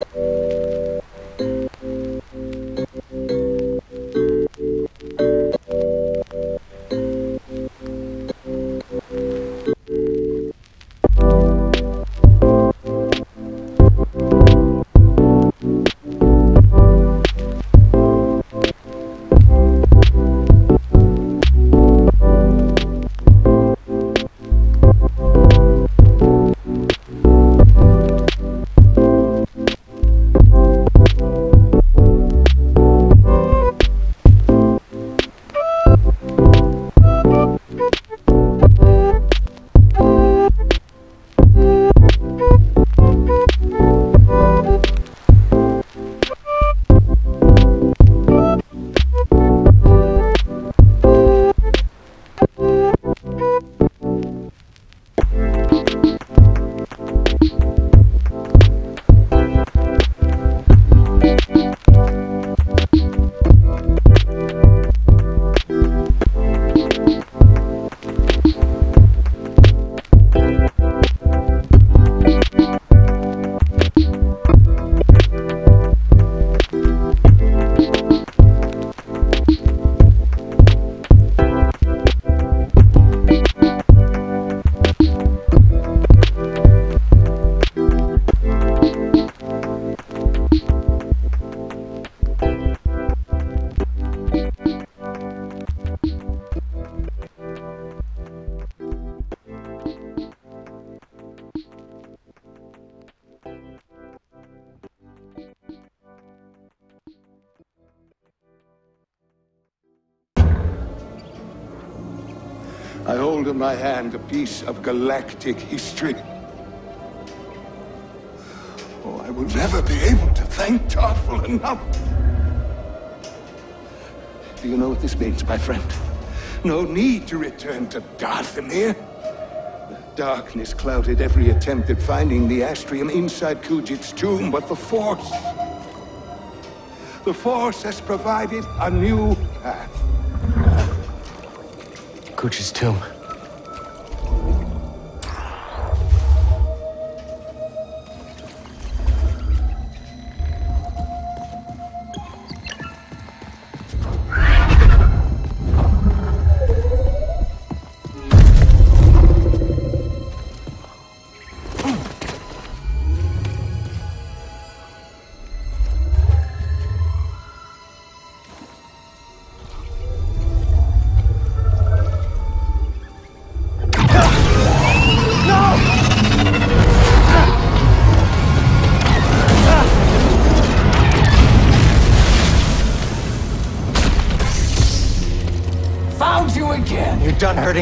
I my hand a piece of galactic history. Oh, I will never be able to thank Tarfful enough. Do you know what this means, my friend? No need to return to Dathomir. The darkness clouded every attempt at finding the Astrium inside Kujet's tomb, but the Force... The Force has provided a new path. Kujet's tomb.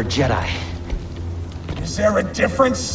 a Jedi. Is there a difference?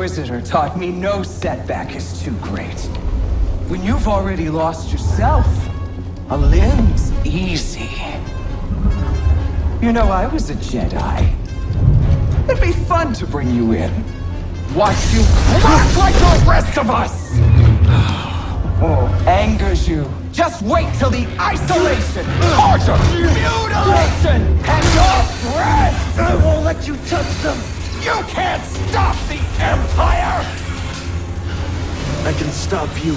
Inquisitor taught me no setback is too great. When you've already lost yourself, a limb's easy. You know, I was a Jedi. It'd be fun to bring you in. Watch you act like the rest of us! Oh, angers you. Just wait till the isolation, torture, mutilation, and your breath! I won't let you touch them! You can't stop the Empire! I can stop you.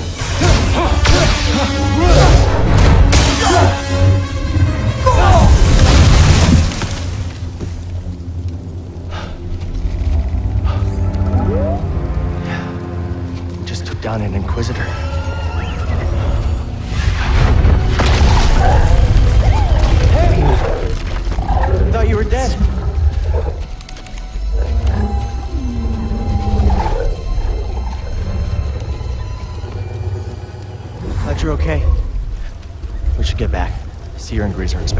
Just took down an Inquisitor. Cere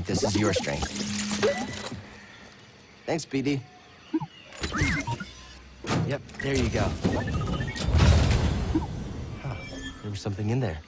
think this is your strength. Thanks, BD. Yep, there you go. Huh, there was something in there.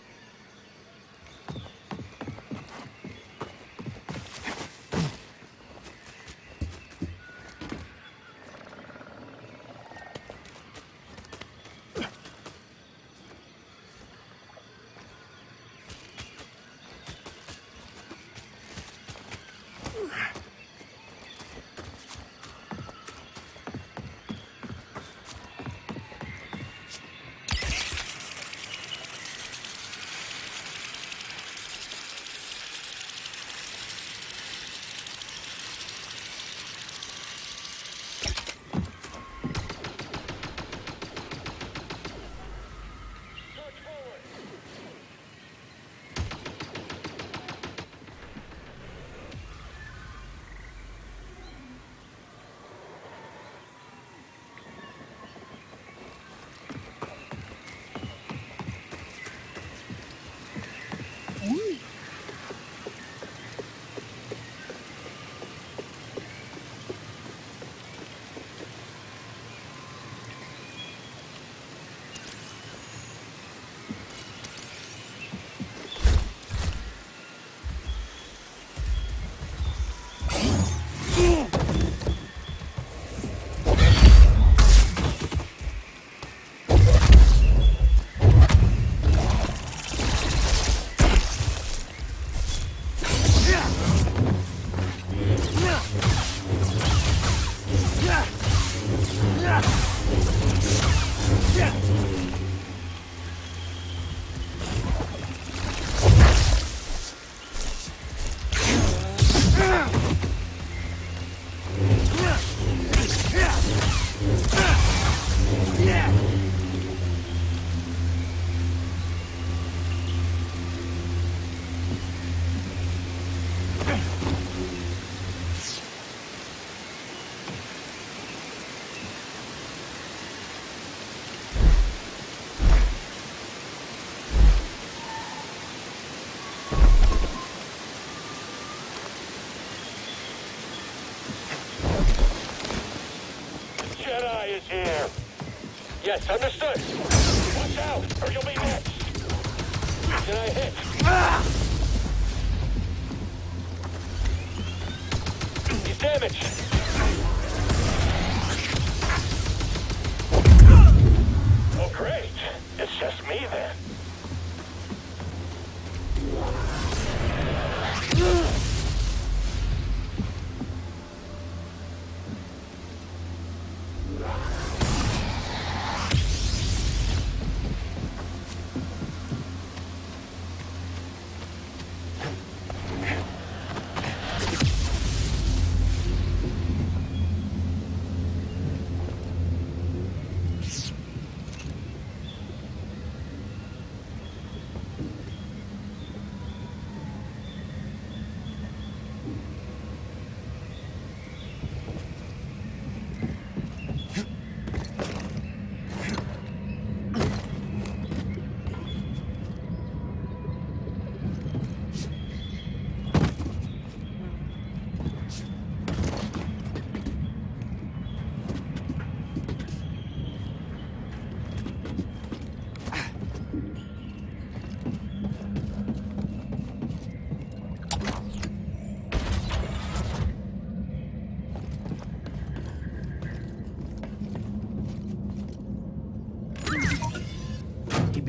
Yes, understood.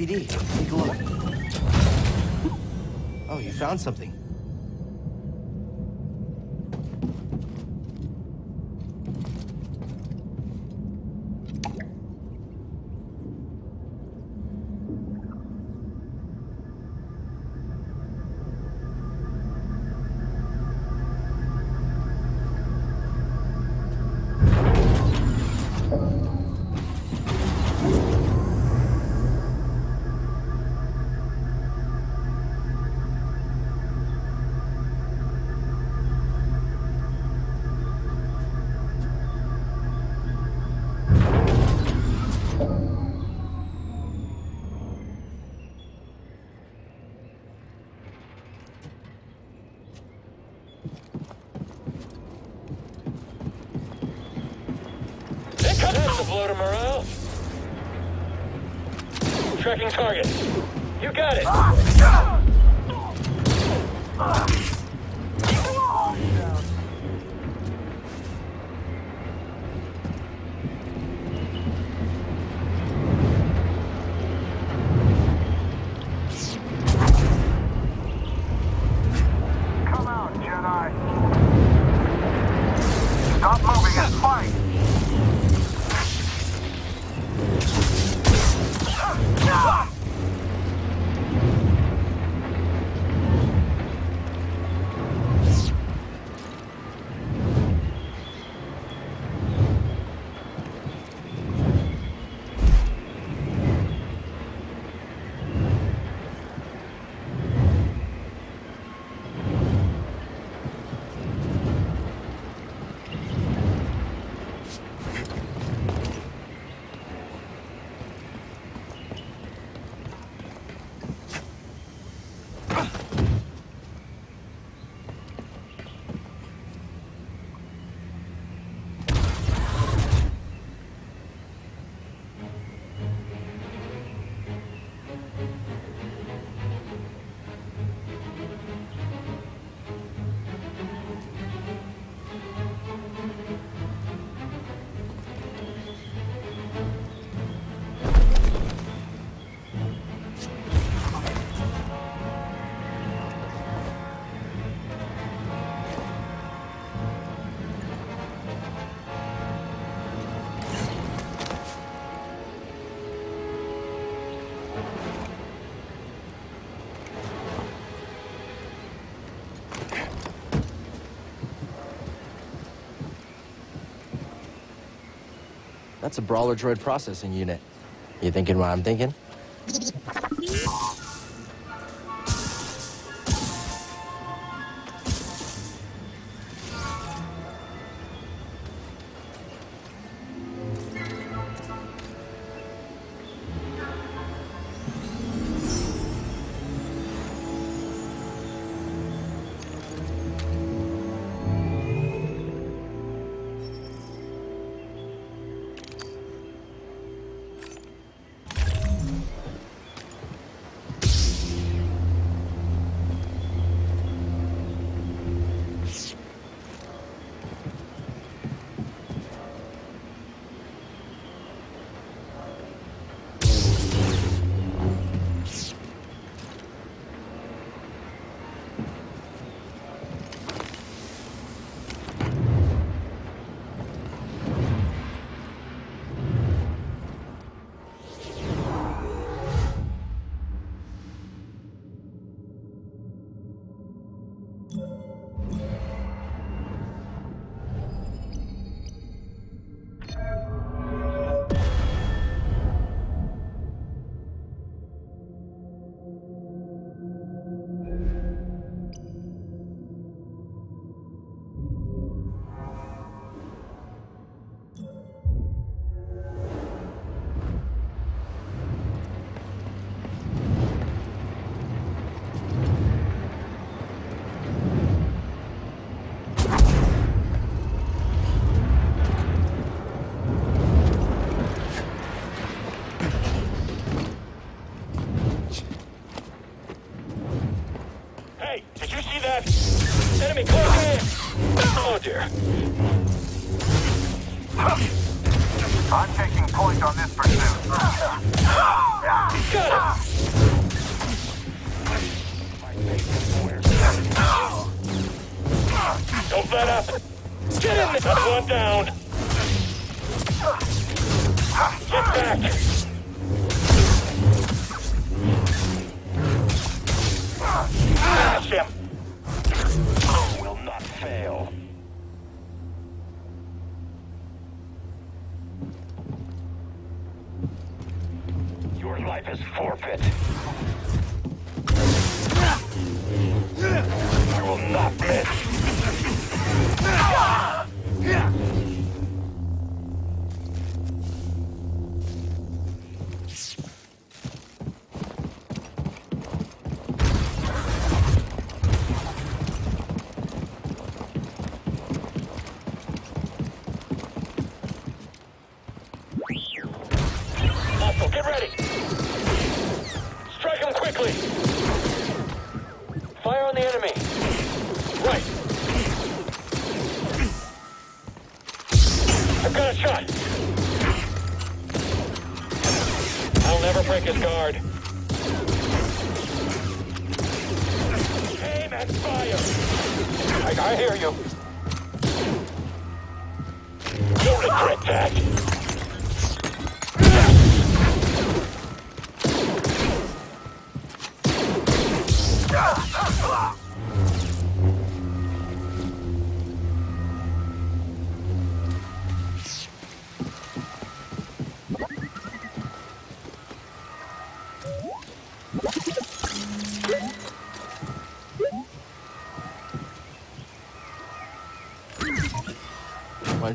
BD, take a look. Oh, you found something. tracking target. That's a brawler droid processing unit. You thinking what I'm thinking?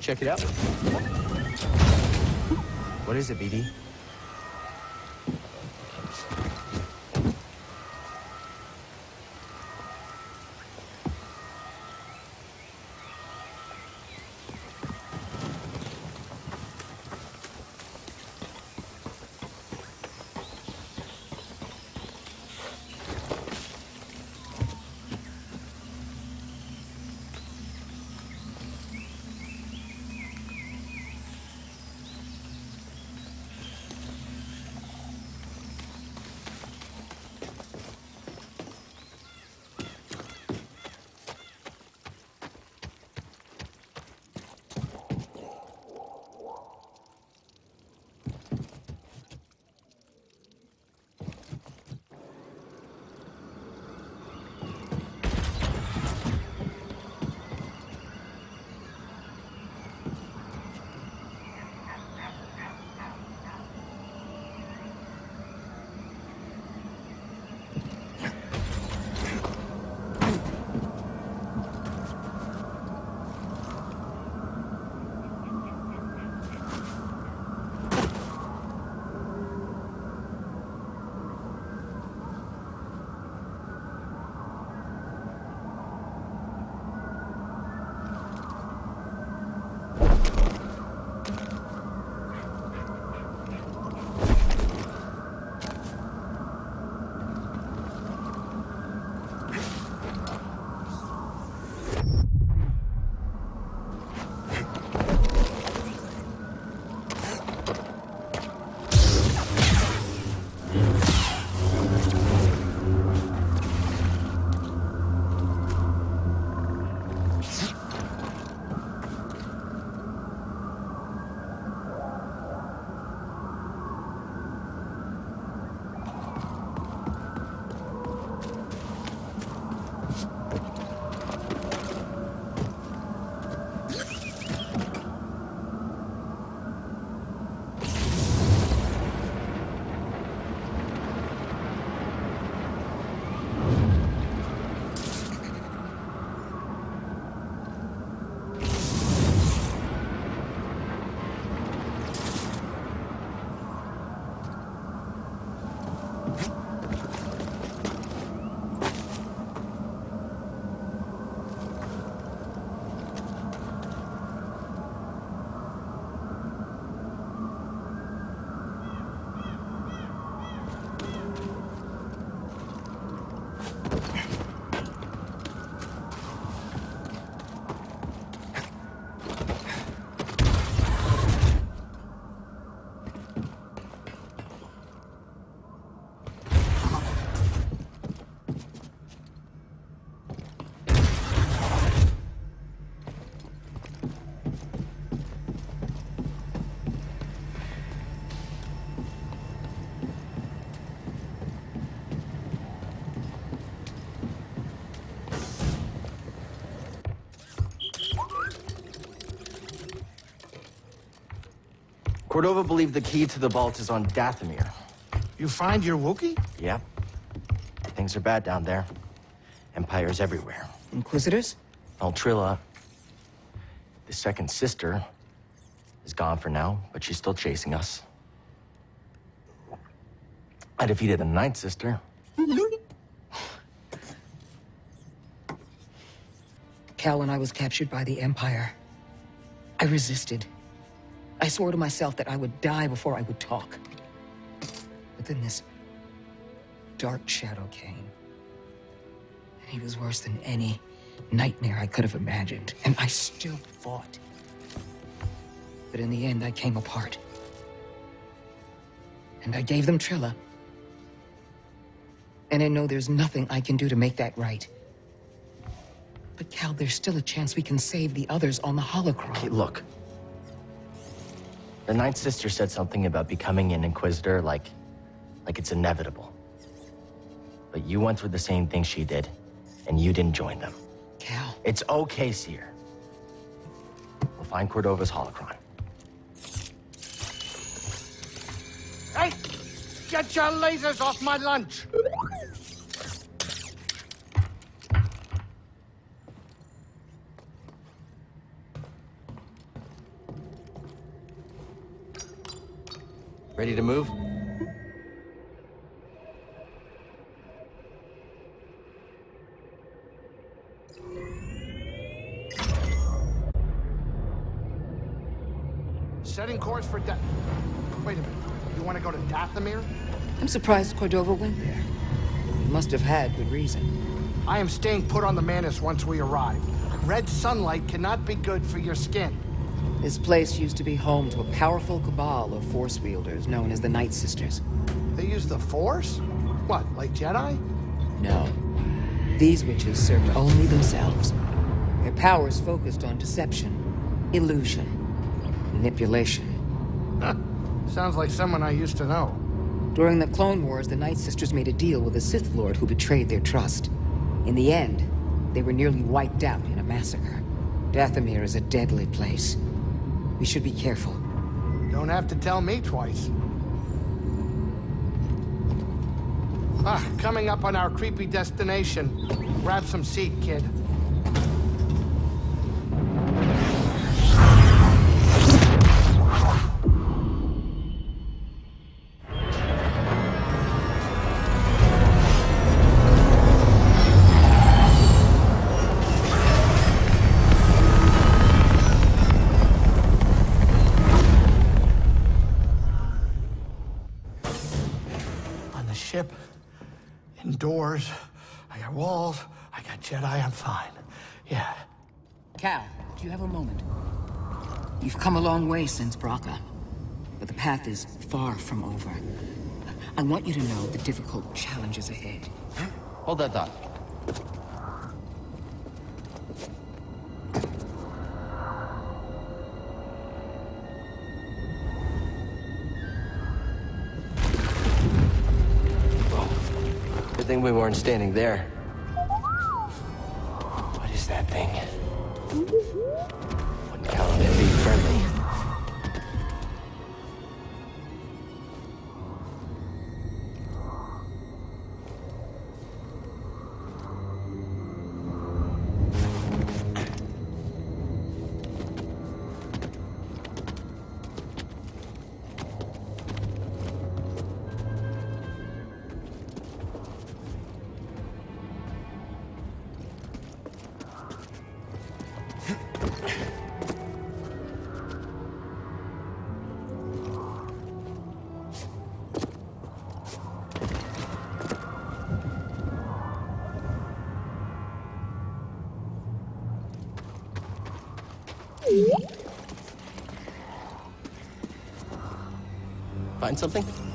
check it out? What is it, BD? Cordova believed the key to the vault is on Dathomir. You find your Wookiee? Yep. Things are bad down there. Empires everywhere. Inquisitors? Altrilla, the second sister, is gone for now, but she's still chasing us. I defeated the ninth sister. Cal, when I was captured by the Empire, I resisted. I swore to myself that I would die before I would talk. But then this dark shadow came. And he was worse than any nightmare I could have imagined. And I still fought. But in the end, I came apart. And I gave them Trilla. And I know there's nothing I can do to make that right. But Cal, there's still a chance we can save the others on the holocron. Okay, look. The ninth sister said something about becoming an Inquisitor like... like it's inevitable. But you went through the same thing she did, and you didn't join them. Cal. It's okay, Cere. We'll find Cordova's holocron. Hey! Get your lasers off my lunch! Ready to move? Setting course for Death. Wait a minute. You want to go to Dathomir? I'm surprised Cordova went there. He must have had good reason. I am staying put on the Mantis once we arrive. Red sunlight cannot be good for your skin. This place used to be home to a powerful cabal of Force wielders known as the Night Sisters. They use the Force? What, like Jedi? No. These witches served only themselves. Their powers focused on deception, illusion, manipulation. Sounds like someone I used to know. During the Clone Wars, the Night Sisters made a deal with a Sith Lord who betrayed their trust. In the end, they were nearly wiped out in a massacre. Dathomir is a deadly place. We should be careful. Don't have to tell me twice. Ah, coming up on our creepy destination. Grab some seat, kid. You've come a long way since Bracca, but the path is far from over. I want you to know the difficult challenges ahead. Hmm? Hold that thought. Good thing we weren't standing there. What is that thing? Find something?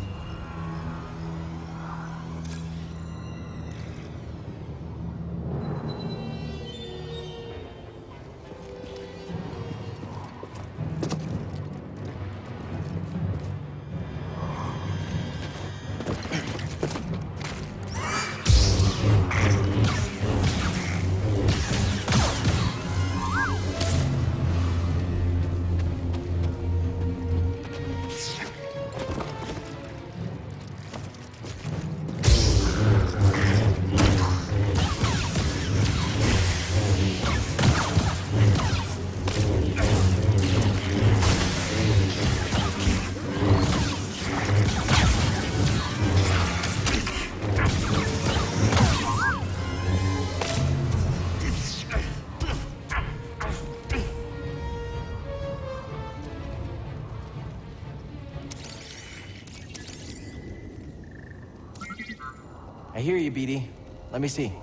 I hear you, BD. Let me see.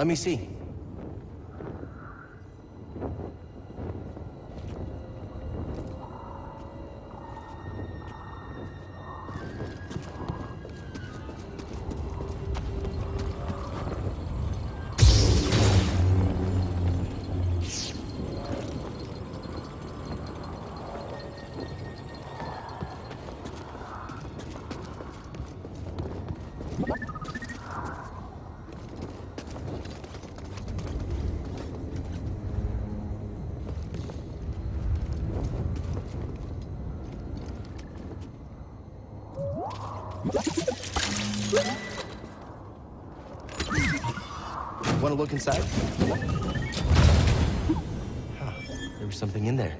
Let me see. Want to look inside? Huh, there was something in there.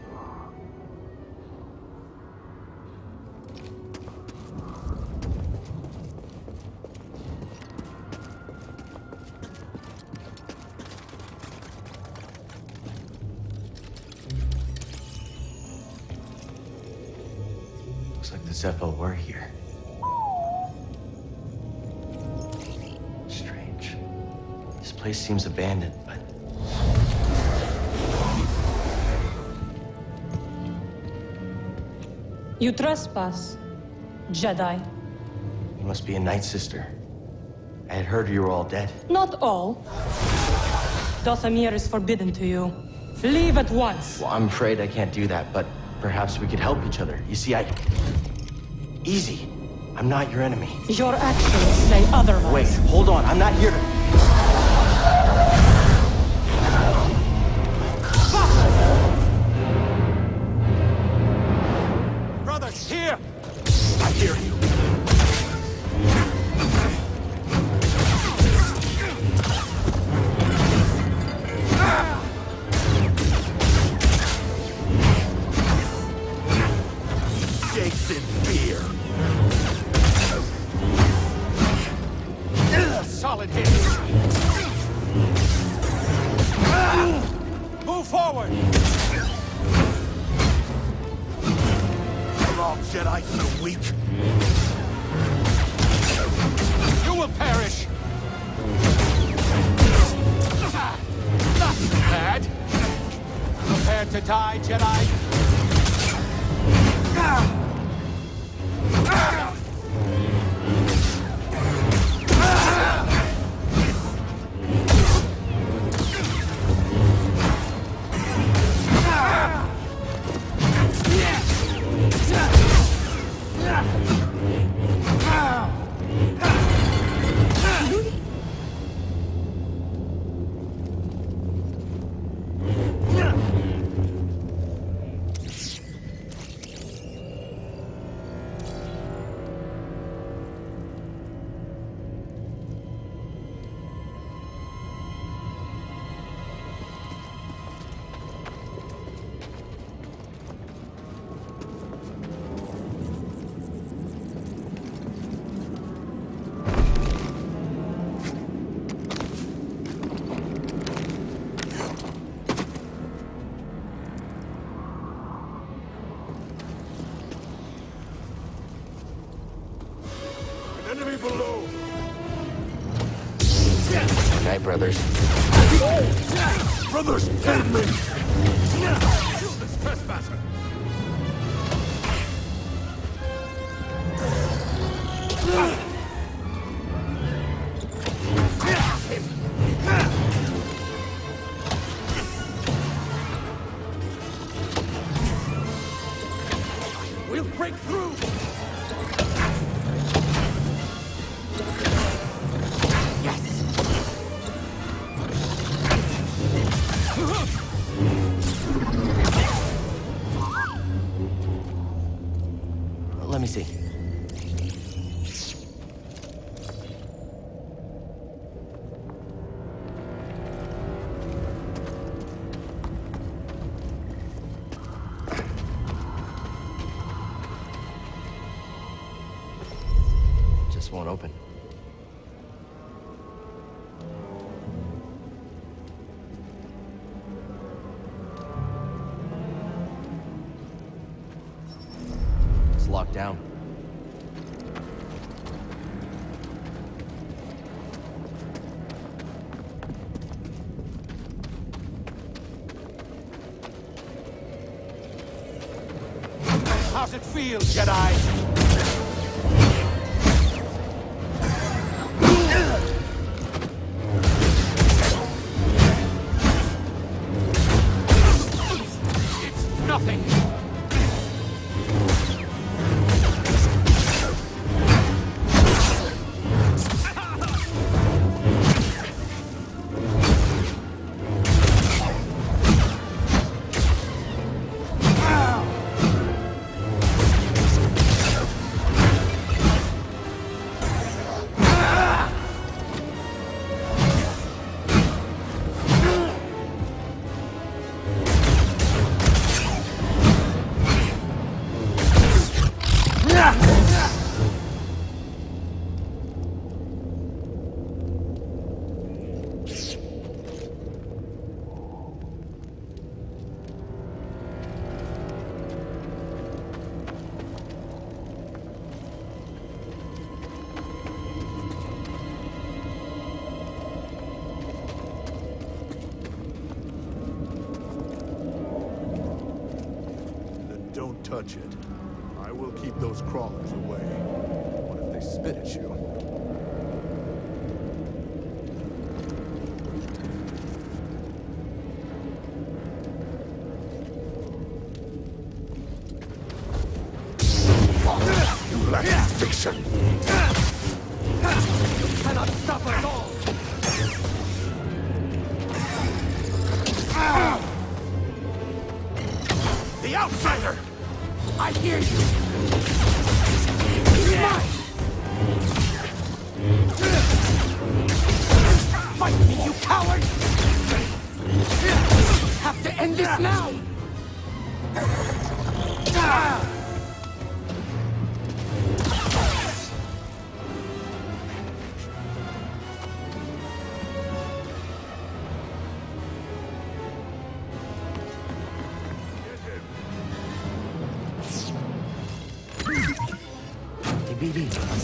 Seems abandoned, but You trespass, Jedi. you must be a Night Sister. I had heard you were all dead. Not all. Dathomir is forbidden to you. Leave at once. Well, I'm afraid I can't do that, but perhaps we could help each other. You see, I... Easy. I'm not your enemy. Your actions say otherwise. Wait, hold on. I'm not here to... field, Jedi!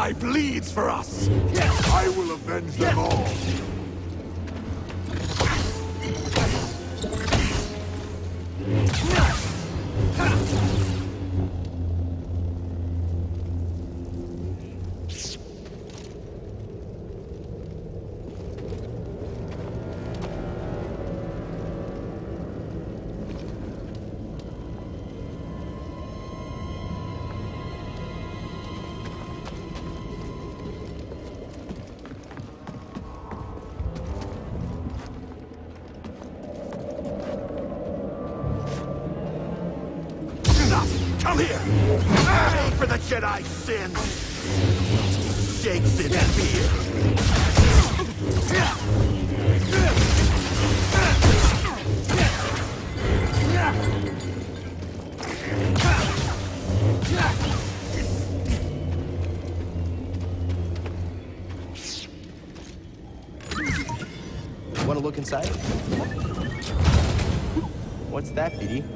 I bleeds for us! I will avenge them all! Inside? What's that, BD?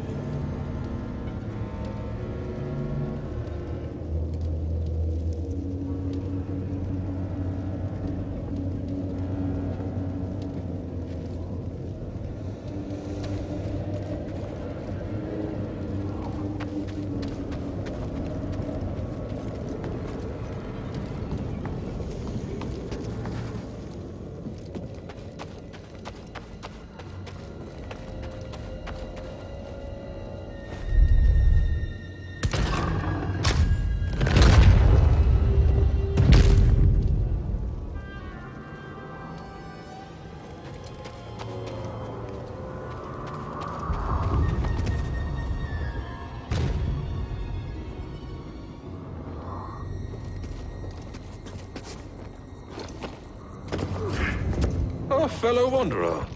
Wanderer.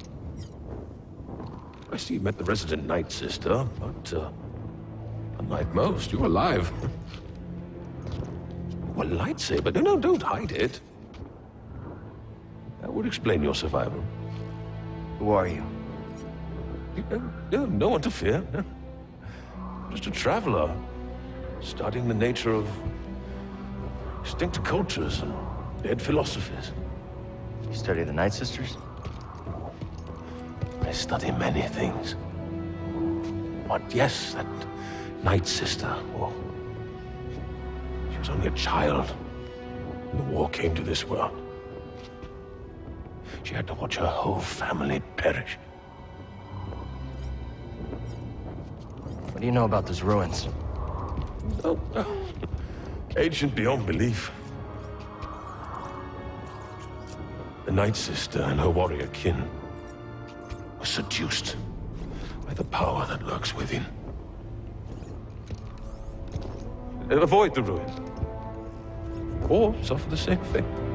I see you met the resident Night Sister, but, uh, unlike most, you're alive. A lightsaber? No, no, don't hide it. That would explain your survival. Who are you? You- No, no one to fear. no. Just a traveler, studying the nature of extinct cultures and dead philosophies. You study the Night Sisters? Study many things. But yes, that Night Sister, well, she was only a child when the war came to this world. She had to watch her whole family perish. What do you know about those ruins? Oh, oh, ancient beyond belief. The Night Sister and her warrior kin seduced by the power that lurks within. Avoid the ruins. Or suffer the same fate.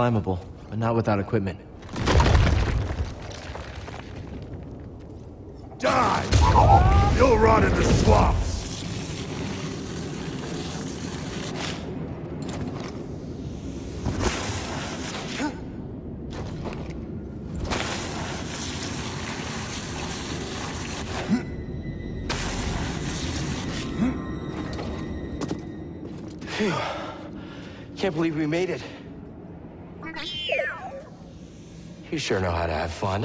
Climbable, but not without equipment. Sure know how to have fun.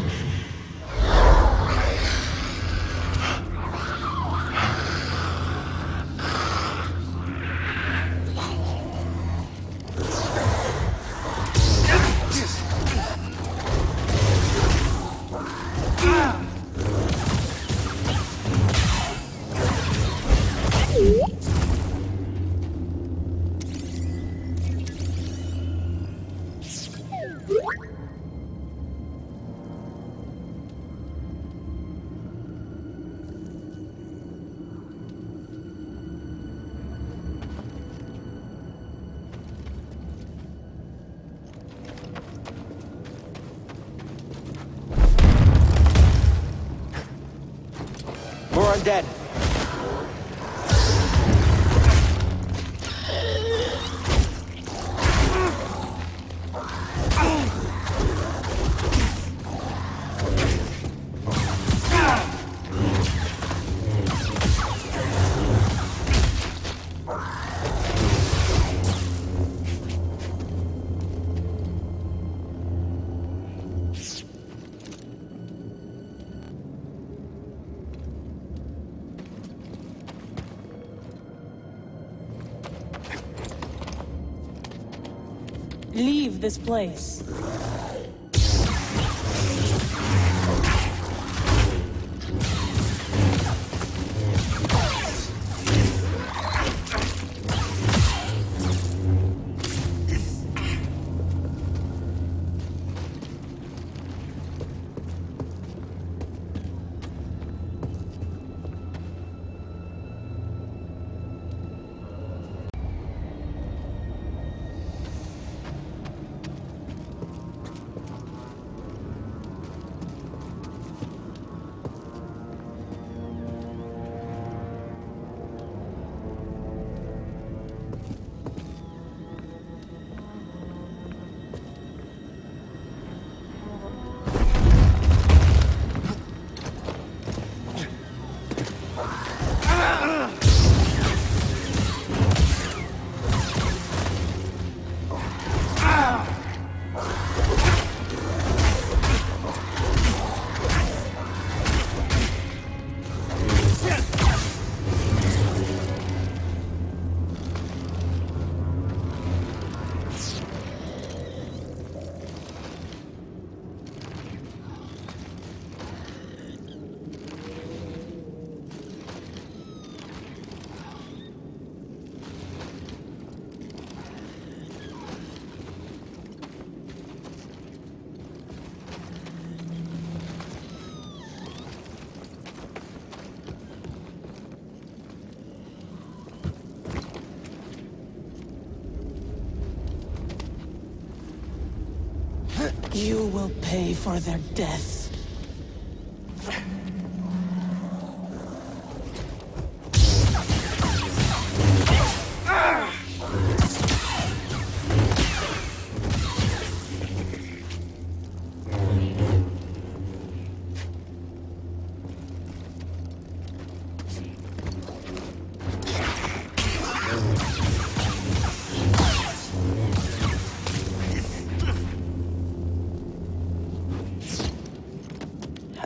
This place. You will pay for their death.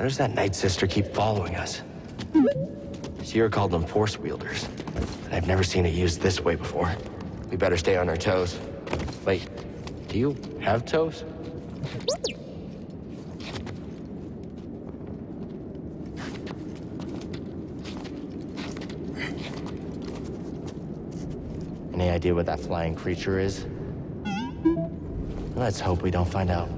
Does that Night Sister keep following us? Cere called them Force Wielders. but I've never seen it used this way before. We better stay on our toes. Wait, do you have toes? Any idea what that flying creature is? Let's hope we don't find out.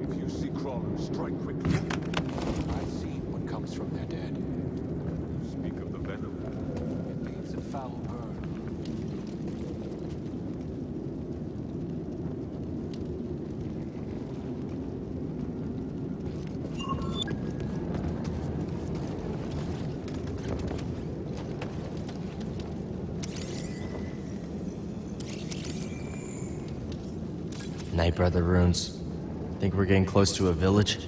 If you see crawlers, strike quickly. I've seen what comes from their dead. You speak of the venom Night Runes. Think we're getting close to a village?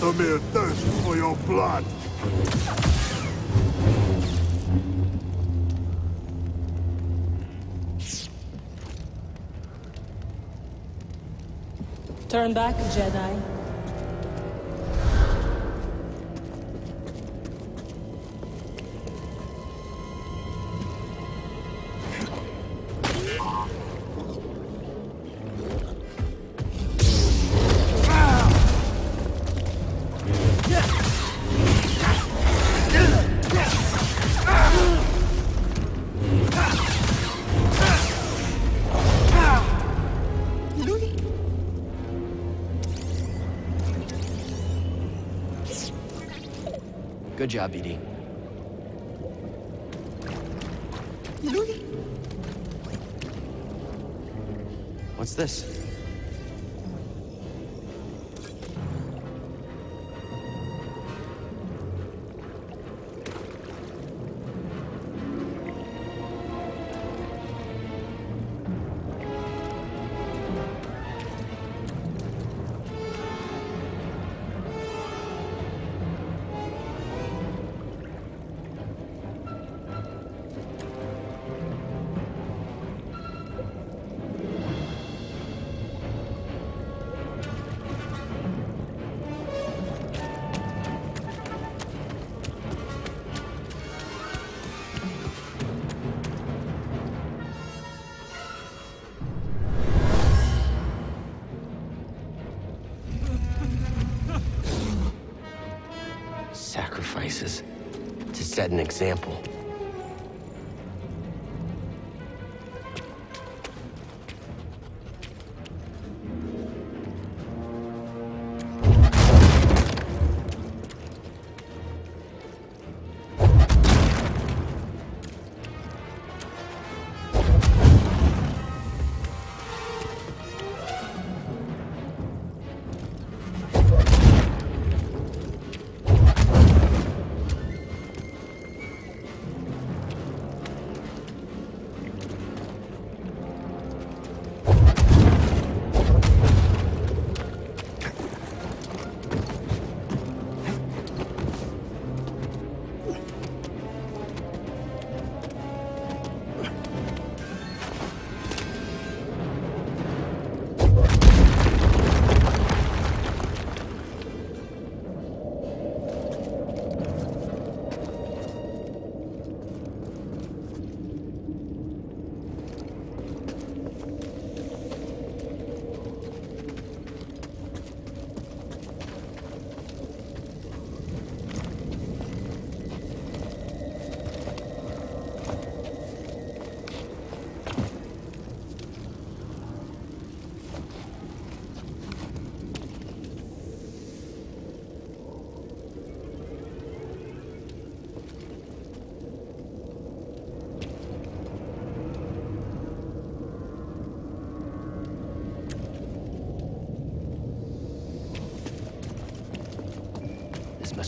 Dathomir thirsts for your blood! Turn back, Jedi. Good job, BD. What's this? Set an example.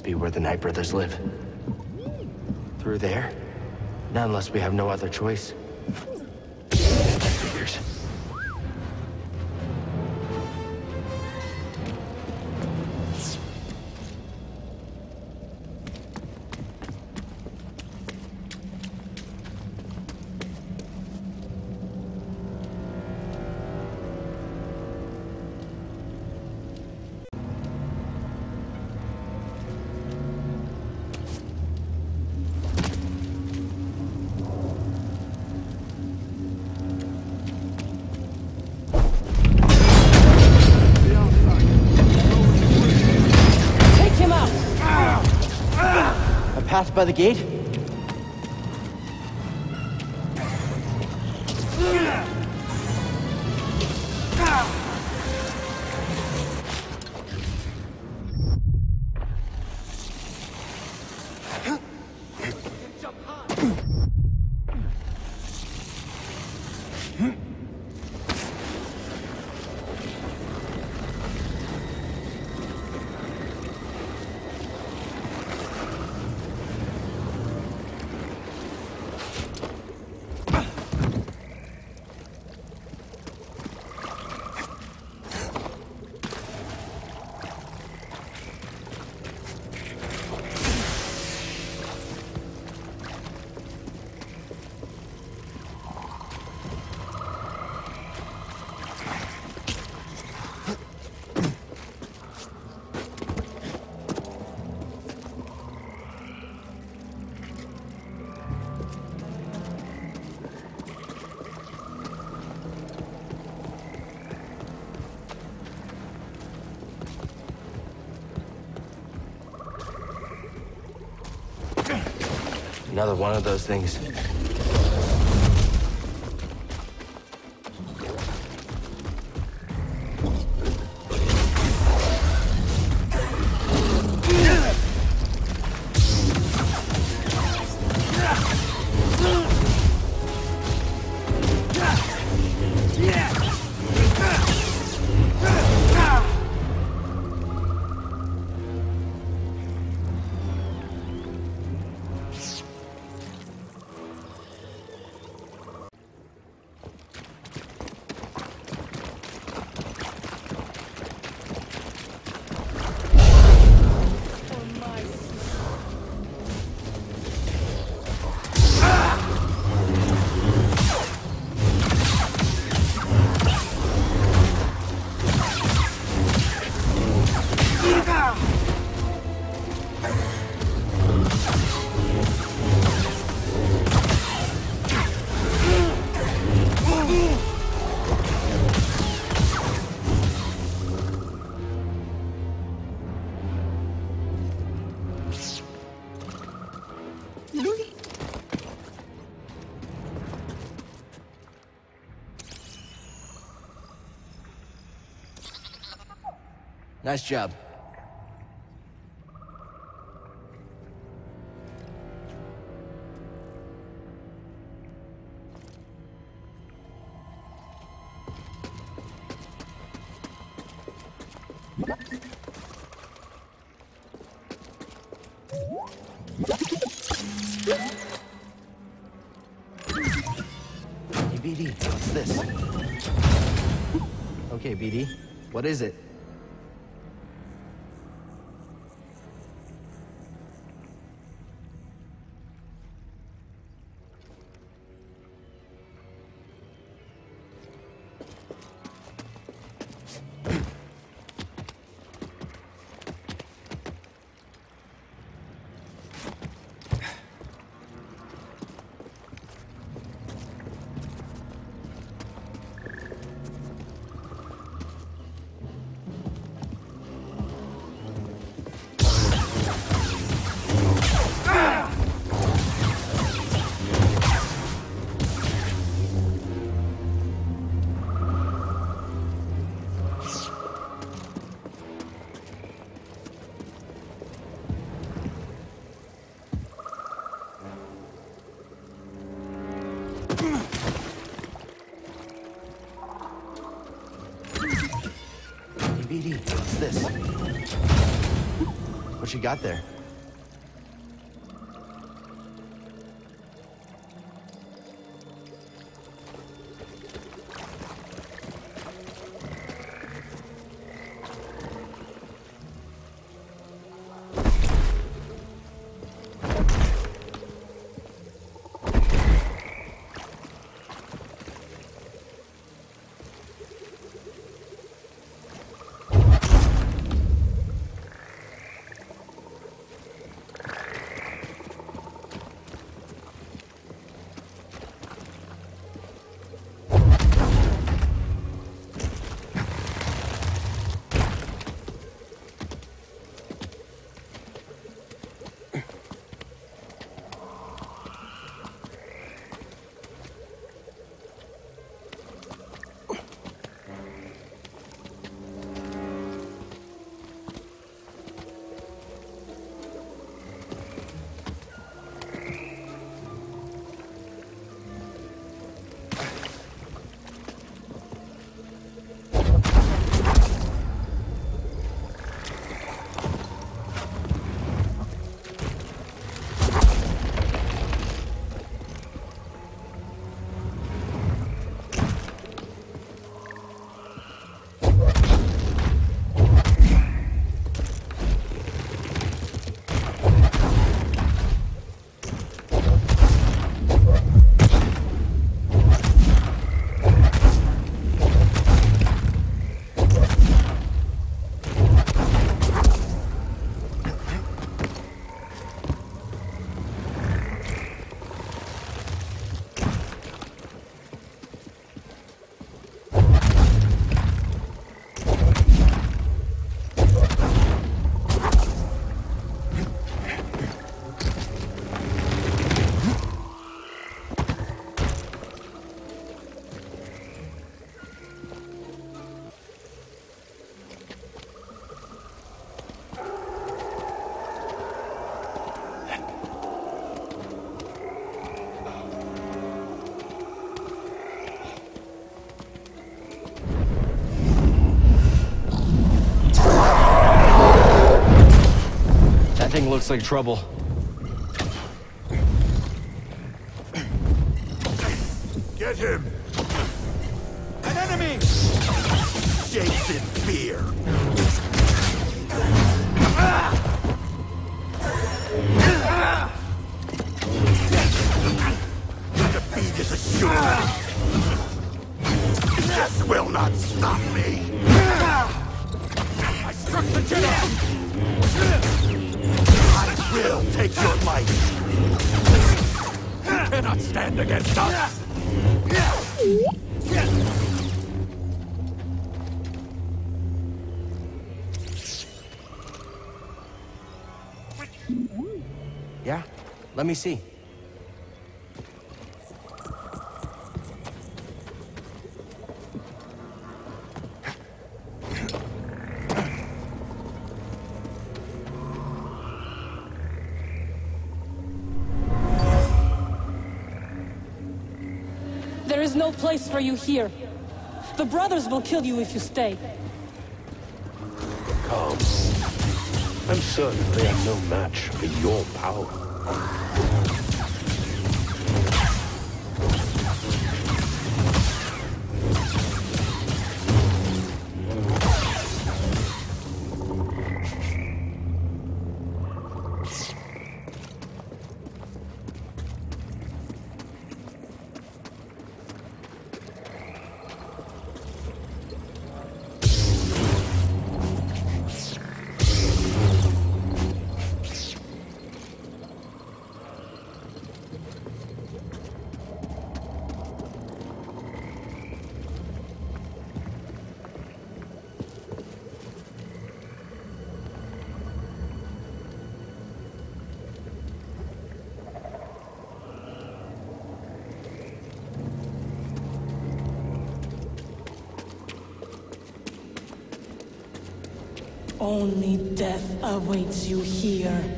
Must be where the Night Brothers live. Through there? Not unless we have no other choice. Path by the gate? Another one of those things. Nice job. BD, what's this? Okay, BD, what is it? BD, what's this? What you got there? Looks like trouble. Let me see. There is no place for you here. The brothers will kill you if you stay. Calm. I'm certain they are no match for your power. Only death awaits you here.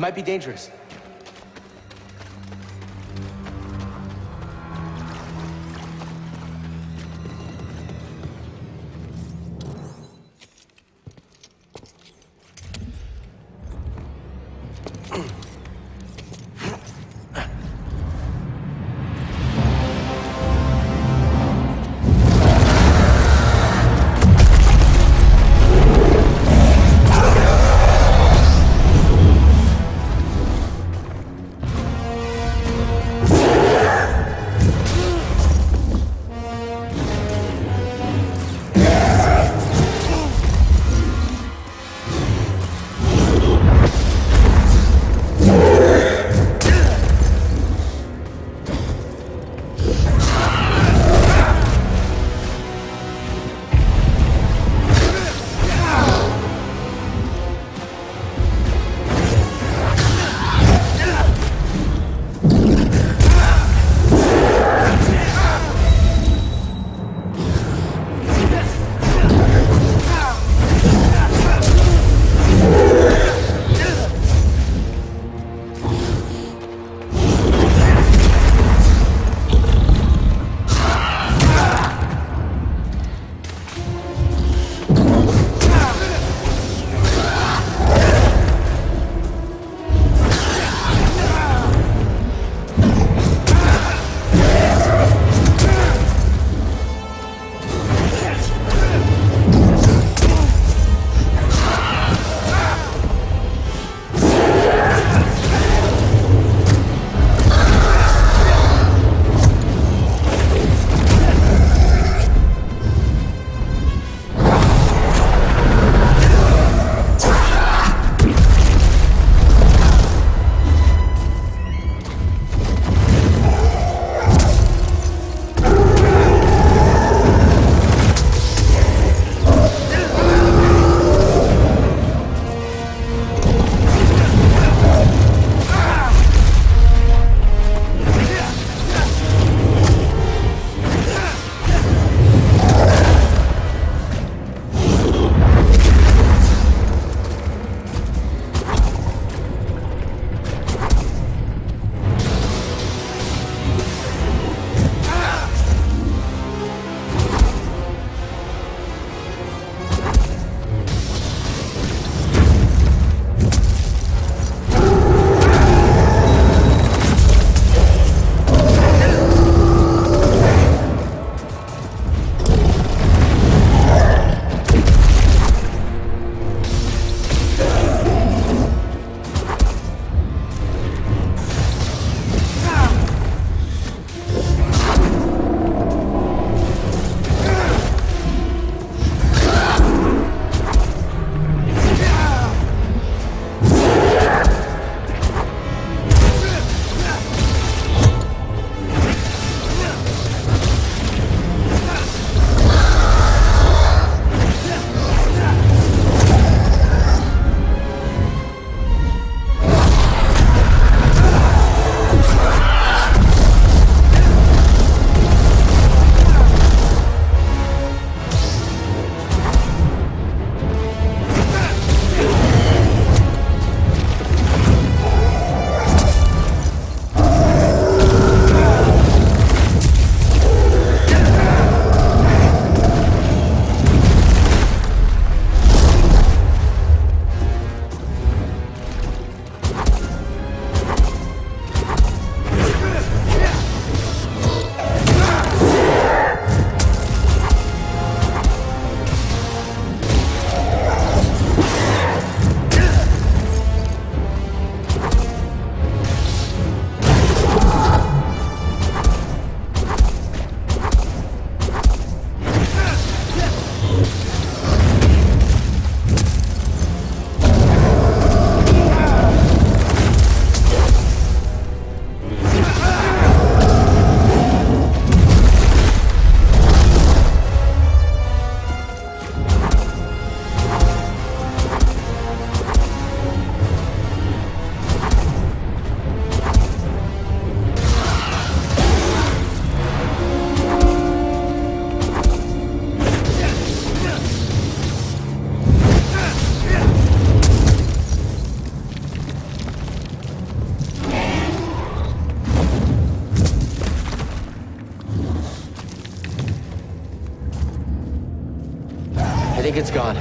It might be dangerous. Gone.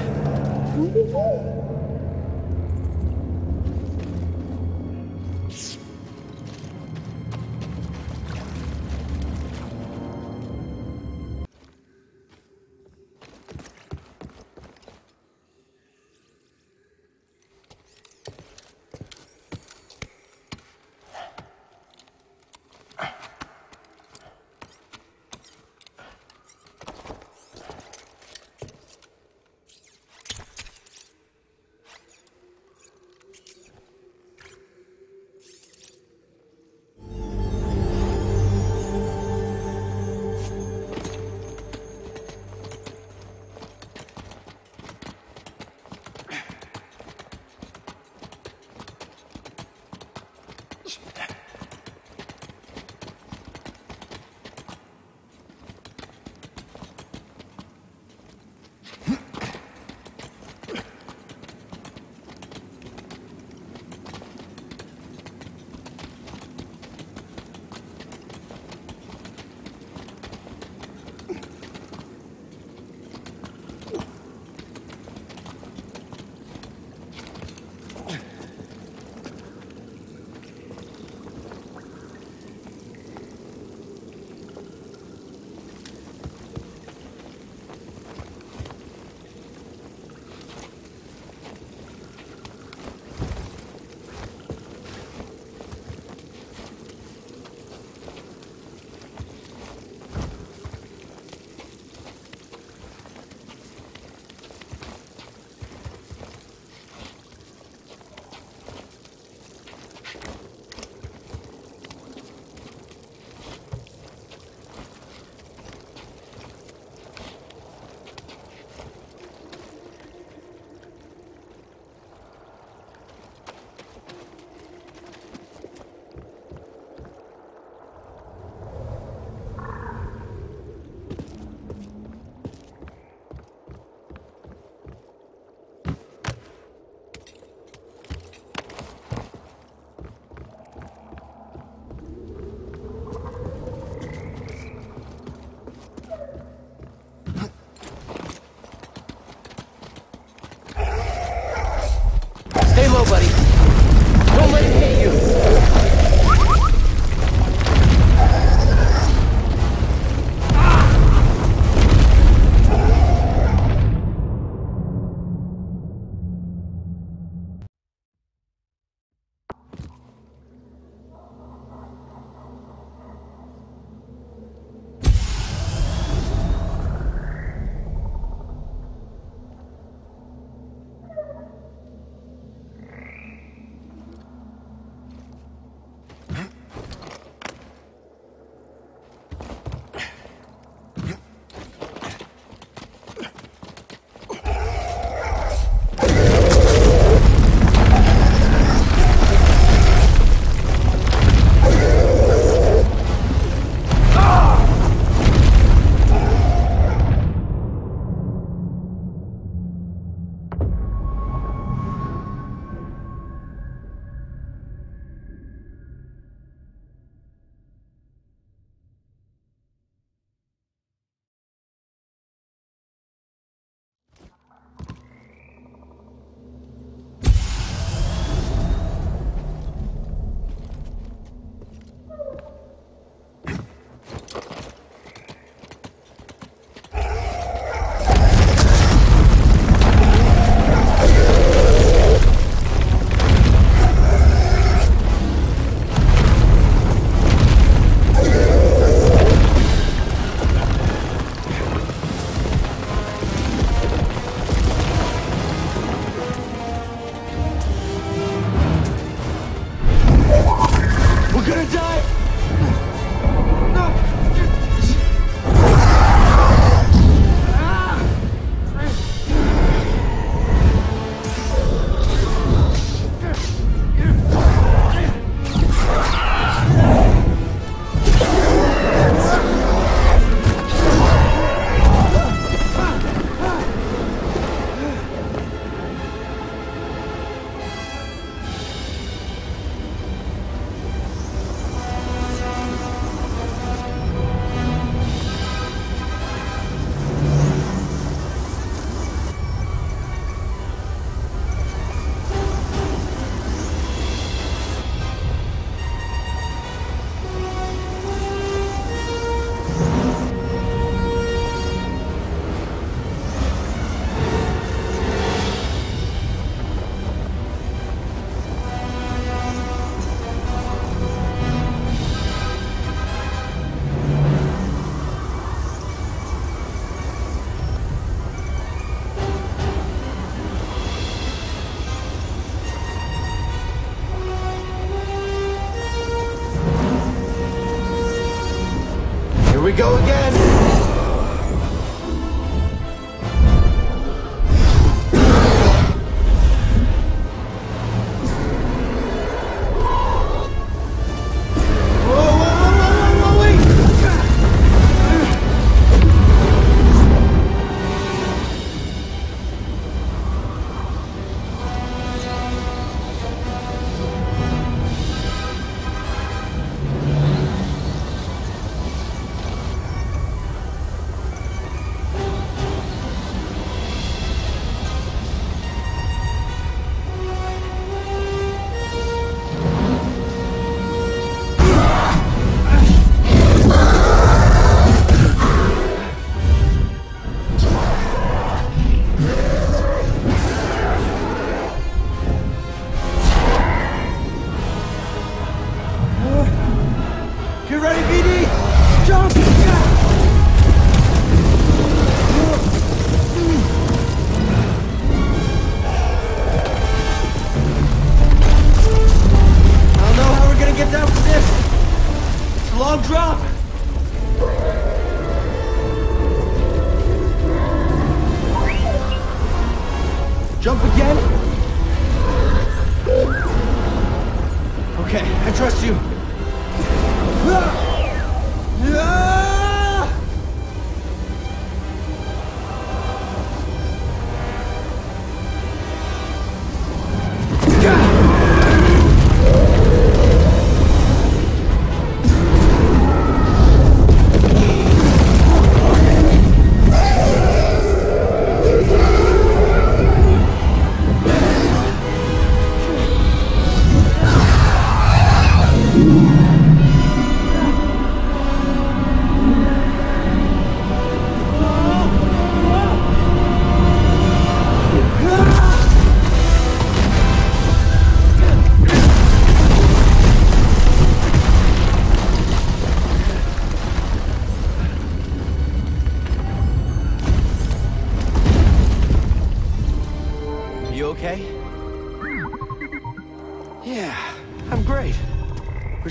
go again.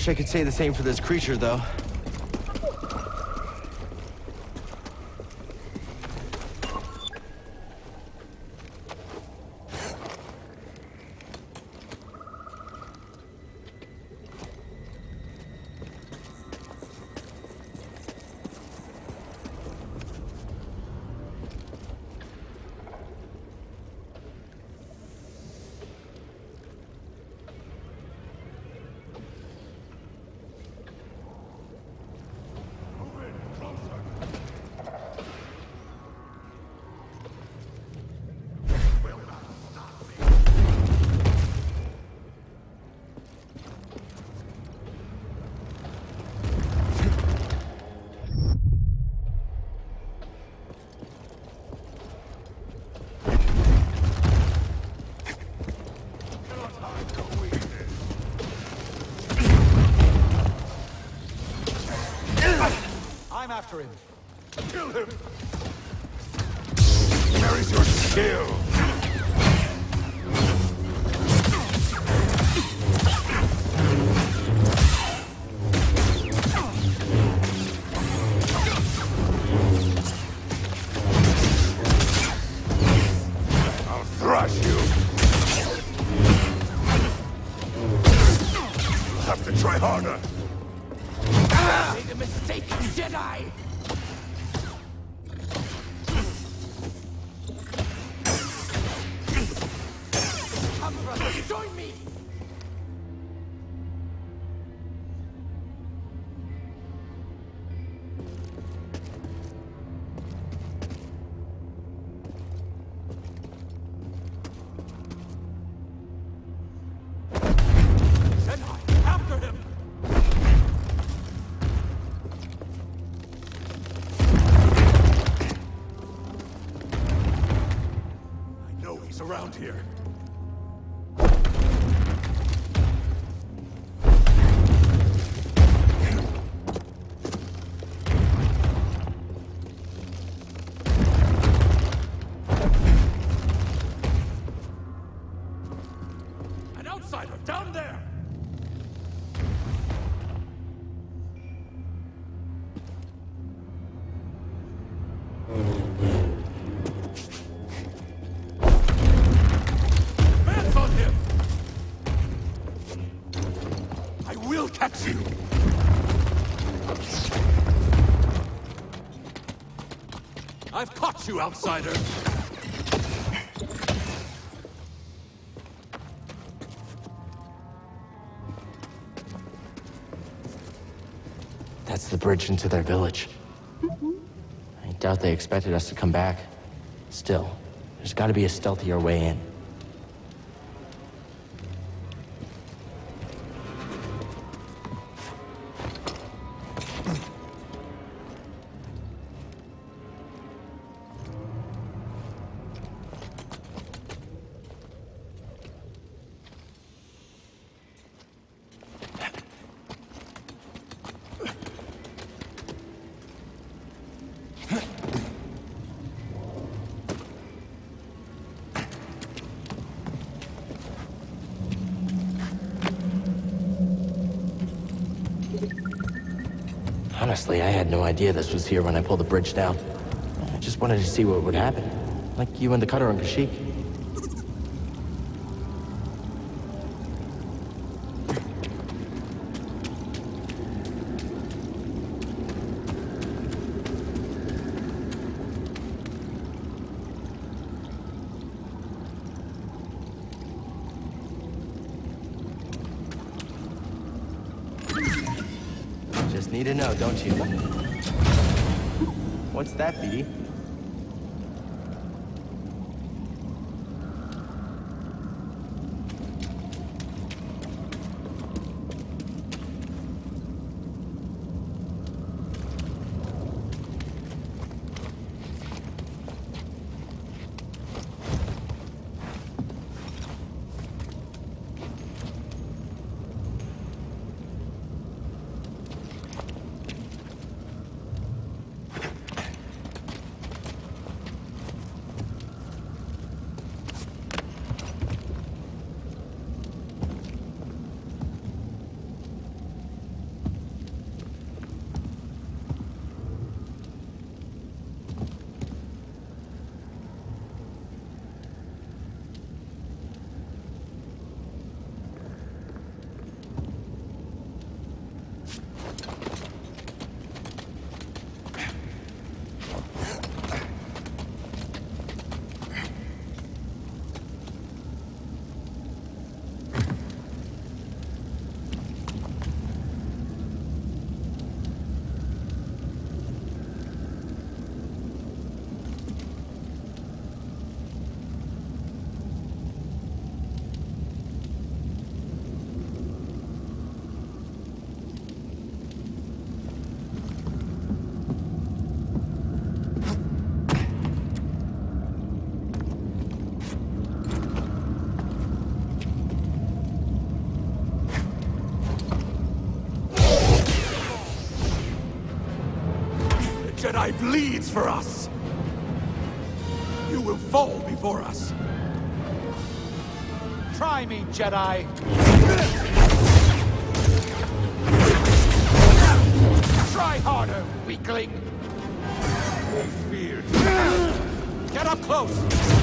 I could say the same for this creature, though. You, outsider! That's the bridge into their village. Mm-hmm. I doubt they expected us to come back. Still, there's gotta be a stealthier way in. Was here when I pulled the bridge down. I just wanted to see what would happen. Like you and the cutter on Kashyyyk. Jedi bleeds for us! You will fall before us! Try me, Jedi! Try harder, weakling! Feared. Get up close!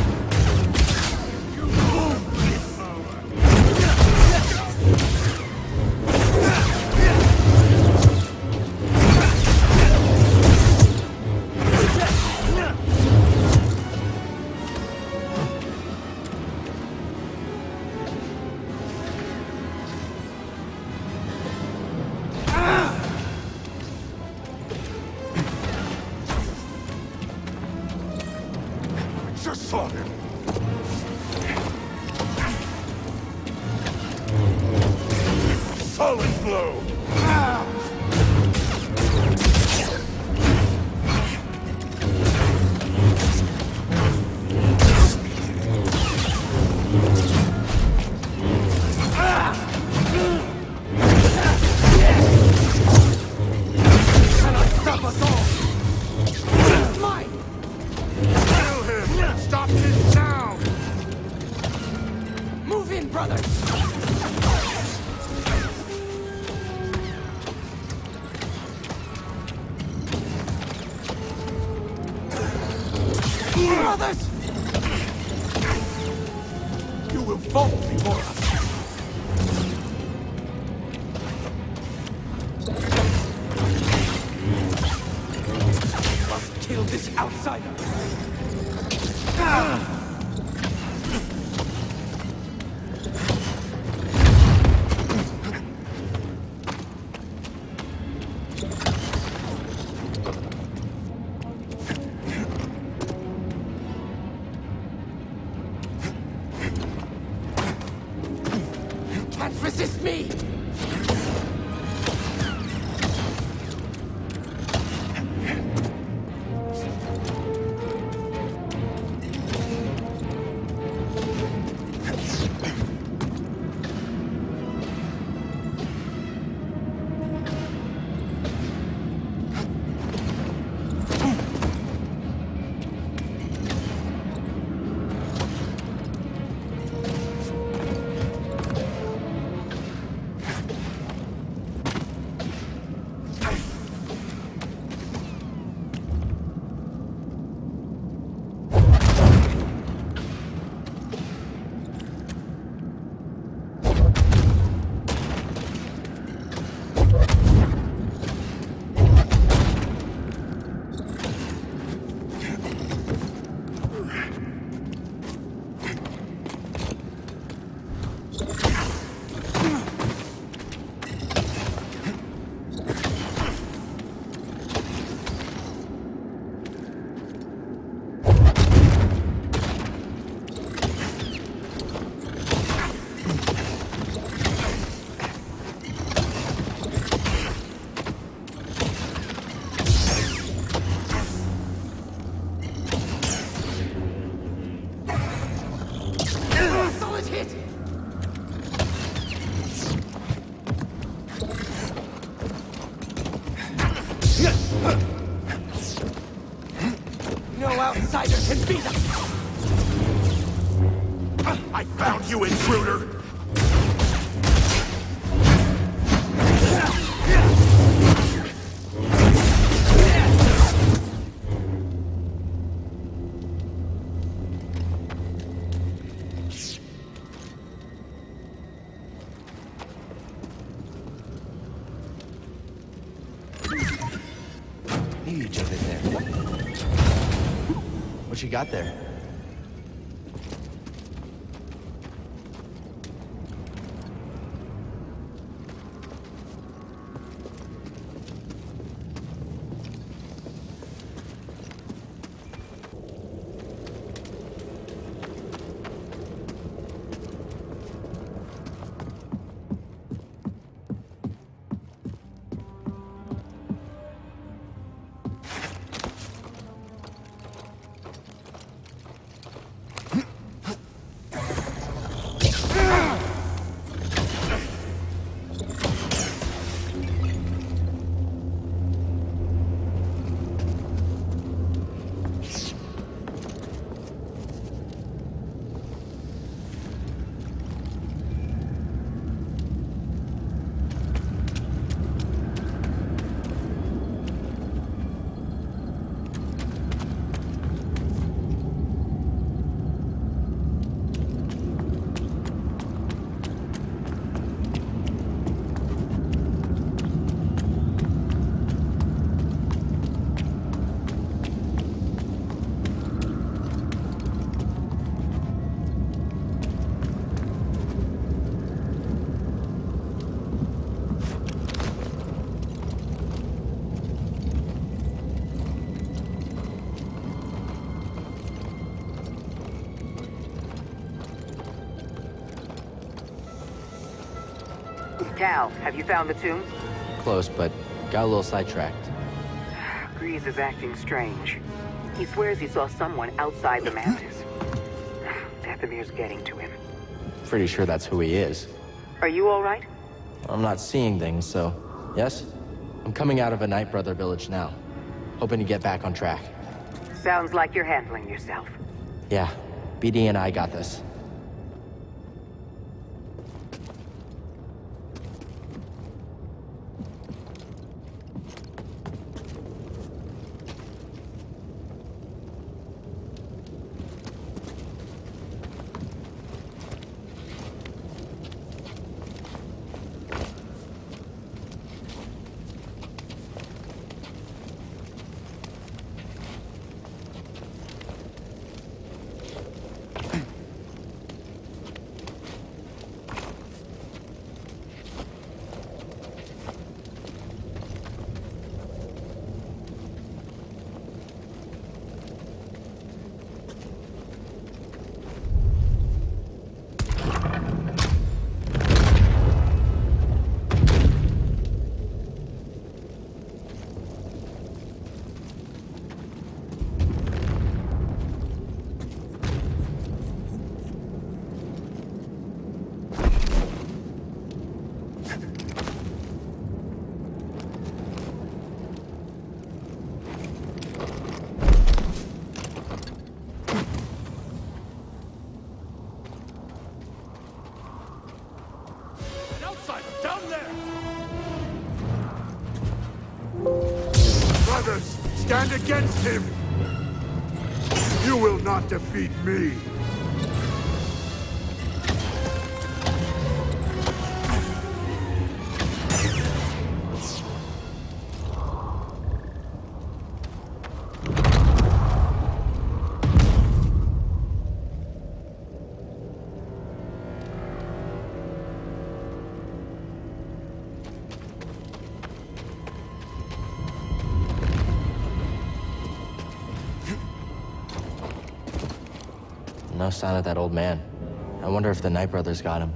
You got there? Cal, have you found the tomb? Close, but got a little sidetracked. Greez is acting strange. He swears he saw someone outside the mantis. Dathomir's getting to him. Pretty sure that's who he is. Are you all right? I'm not seeing things, so yes? I'm coming out of a Night Brother village now. Hoping to get back on track. Sounds like you're handling yourself. Yeah, BD and I got this. Against him! You will not defeat me! Sign of that old man. I wonder if the Night brothers got him.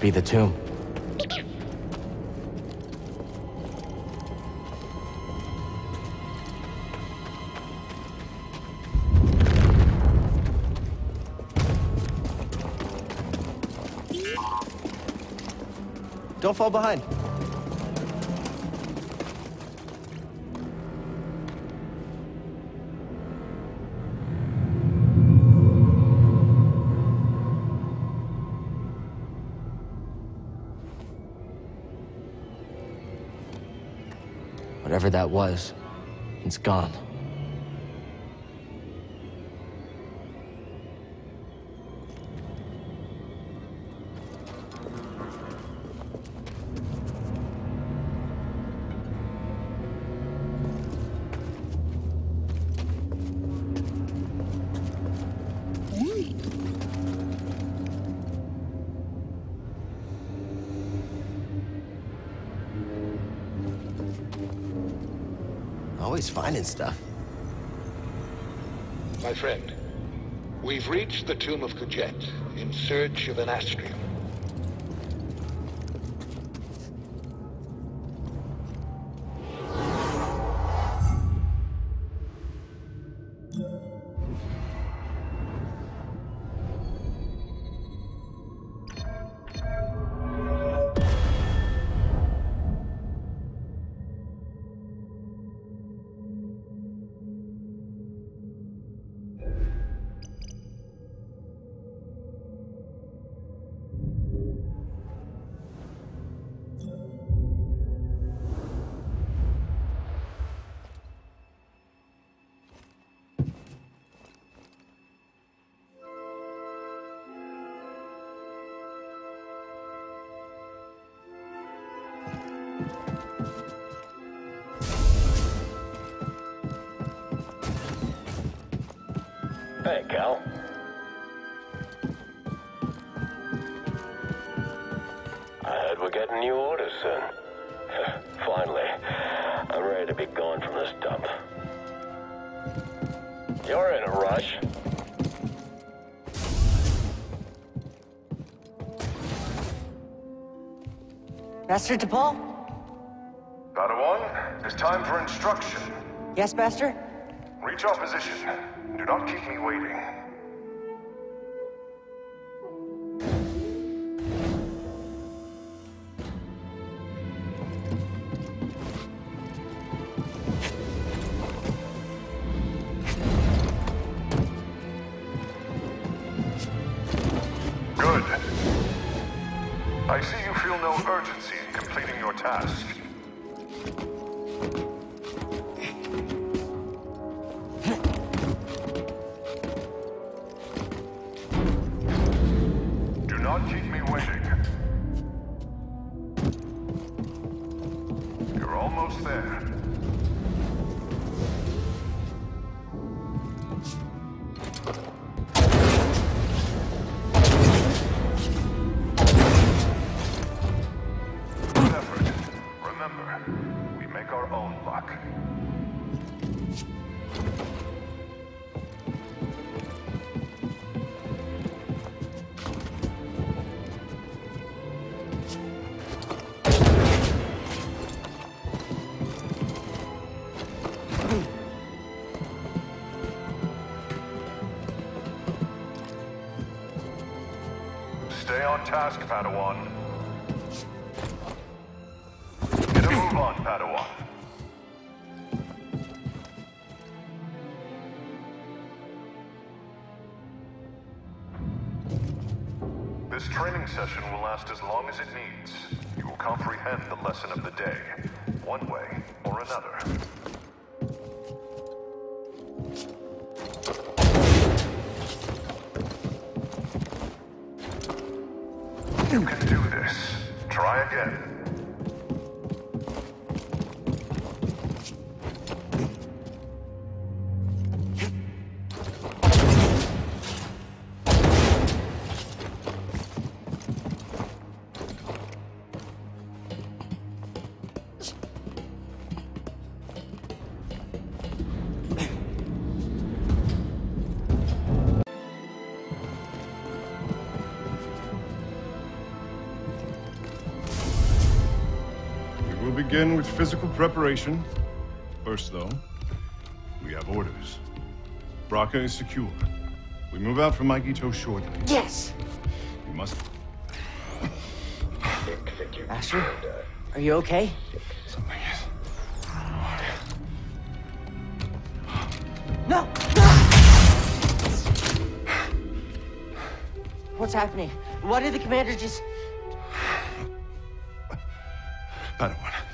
Be the tomb. Don't fall behind. That was, it's gone. Finding stuff. My friend, we've reached the tomb of Kujet in search of an astrium. Master Tapal? Padawan, it's time for instruction. Yes, Master? Reach our position. Do not keep me waiting. Task, Padawan. Begin with physical preparation. First, though, we have orders. Bracca is secure. We move out from Mygeeto shortly. Yes! You must... Master, are you okay? Something is... No! What's happening? Why did the commander just...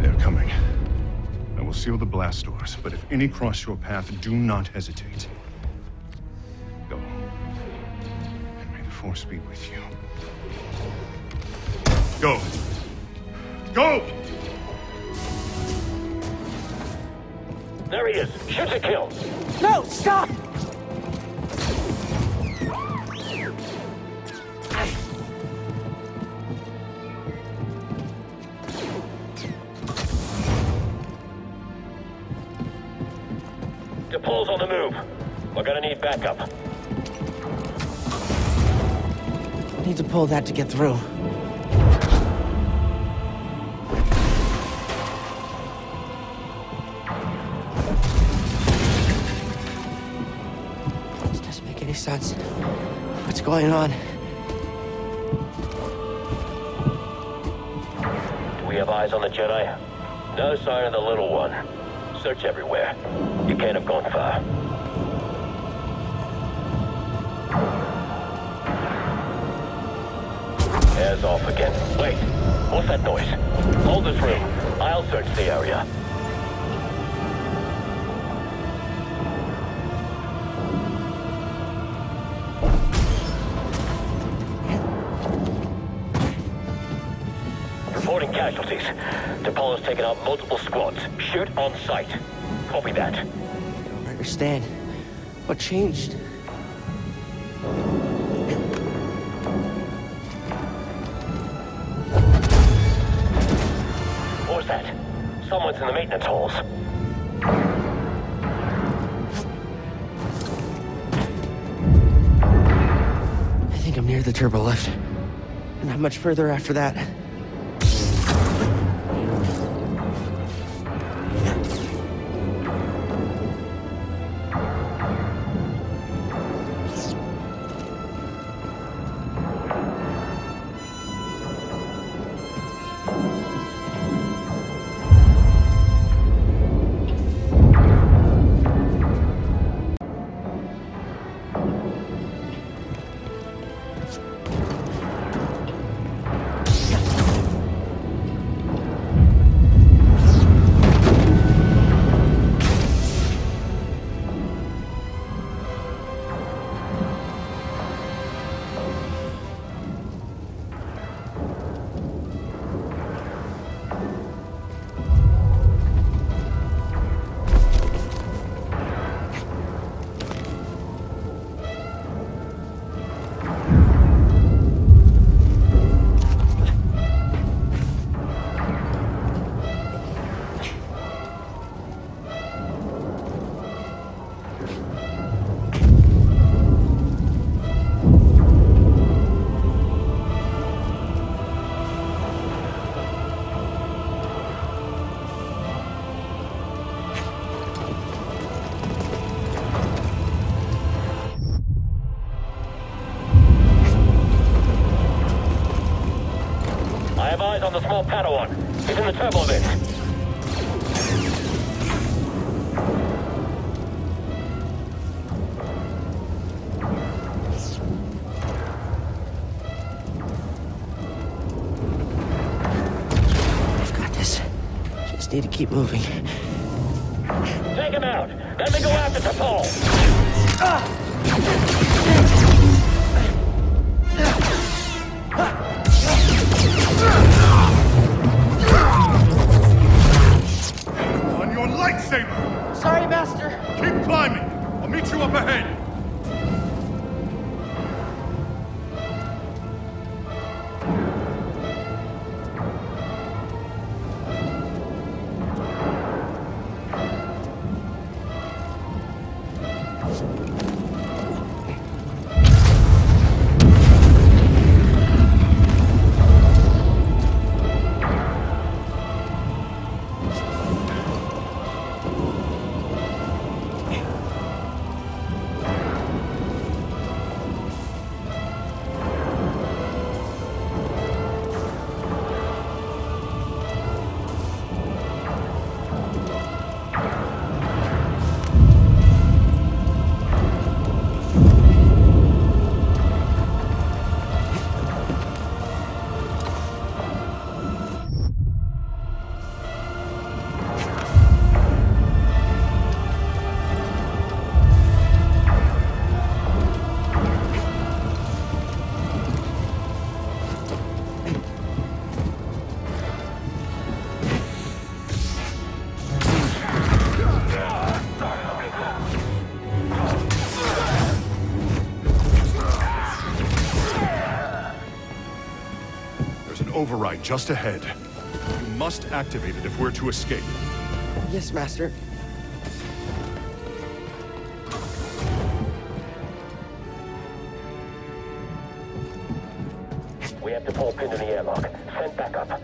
They're coming. I will seal the blast doors, but if any cross your path, do not hesitate. Go. And may the Force be with you. Go! Go! There he is. Shoot to kill. No, stop! Backup. Need to pull that to get through. This doesn't make any sense. What's going on? Do we have eyes on the Jedi? No sign of the little one. Search everywhere. You can't have gone far. Off again. Wait. What's that noise? Hold this room. I'll search the area. Reporting casualties. Tapal has taken out multiple squads. Shoot on sight. Copy that. I Don't understand. What changed? Turbo lift. Not much further after that. Turbo vent. I've got this. Just need to keep moving. Override just ahead. You must activate it if we're to escape. Yes, Master. We have Tapal pinned in the airlock. Send back up.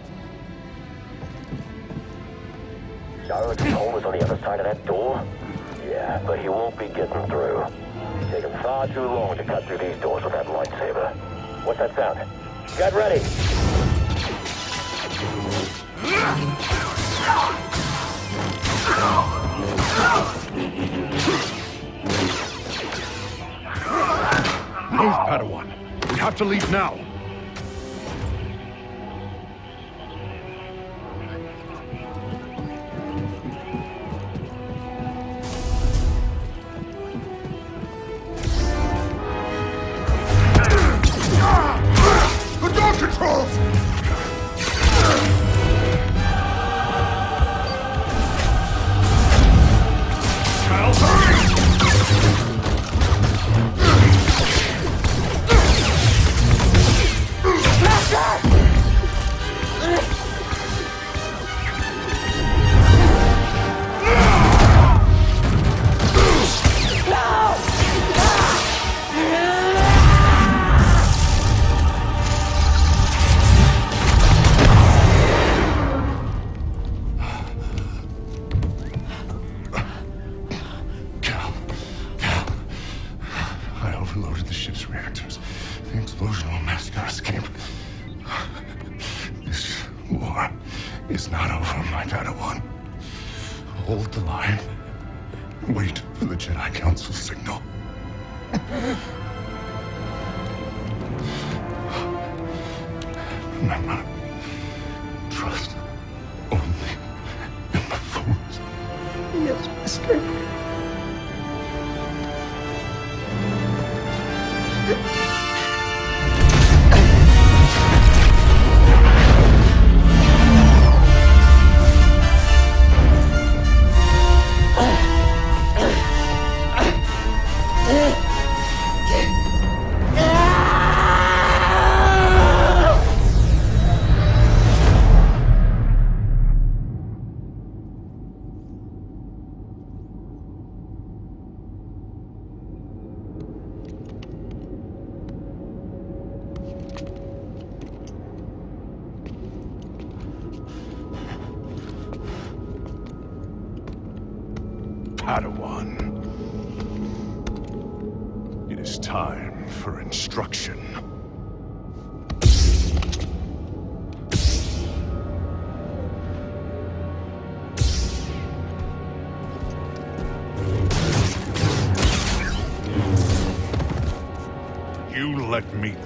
Zara is on the other side of that door? Yeah, but he won't be getting through. It's taken far too long to cut through these doors with that lightsaber. What's that sound? Get ready! Have to leave now.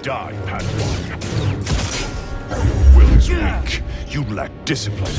Die, Padawan. Your will is weak. You lack discipline.